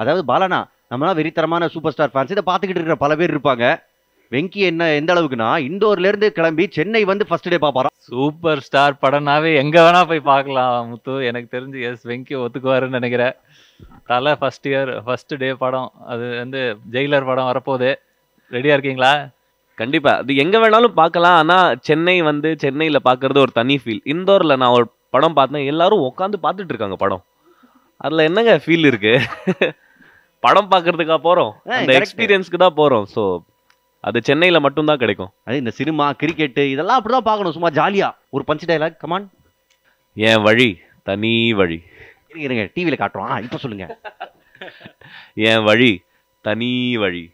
அதாவது பாலானா நம்மளாம் வெறித்தரமான super star fans இதை பார்த்துக்கிட்டு இருக்கிற பல பேர் இருப்பாங்க. வெங்கி என்ன எந்த அளவுக்குன்னா இண்டோர்ல இருந்து கிளம்பி சென்னை வந்து ஃபர்ஸ்ட் டே பாப்பாராம் சூப்பர் ஸ்டார் படம்னாவே எங்க வேணா போய் பார்க்கலாம் முத்து. எனக்கு தெரிஞ்சு எஸ் வெங்கி ஒத்துக்குவாருன்னு நினைக்கிறேன். தலை ஃபர்ஸ்ட் இயர் ஃபர்ஸ்ட் டே படம். அது வந்து ஜெயிலர் படம் வரப்போகுது. ரெடியா இருக்கீங்களா? கண்டிப்பா. அது எங்க வேணாலும் பார்க்கலாம். ஆனா சென்னை வந்து சென்னையில பார்க்கிறது ஒரு தனி ஃபீல் இந்தோர்ல நான் ஒரு படம் பார்த்தேன். எல்லாரும் உட்காந்து பார்த்துட்டு இருக்காங்க படம். அதுல என்னங்க ஃபீல் இருக்கு? படம் பார்க்கறதுக்கா போறோம். அந்த. எக்ஸ்பீரியன்ஸ்க்கு தான் போறோம். ஸோ அது சென்னையில மட்டும்தான் கிடைக்கும். அது இந்த சினிமா கிரிக்கெட் இதெல்லாம் அப்படிதான் பார்க்கணும். சும்மா ஜாலியா ஒரு பஞ்ச் டைலாக் கமான் என் வழி தனி வழி. இருங்க இருங்க. டிவியில காட்டுறோம். ஆ, இப்ப சொல்லுங்க. என் வழி தனி வழி.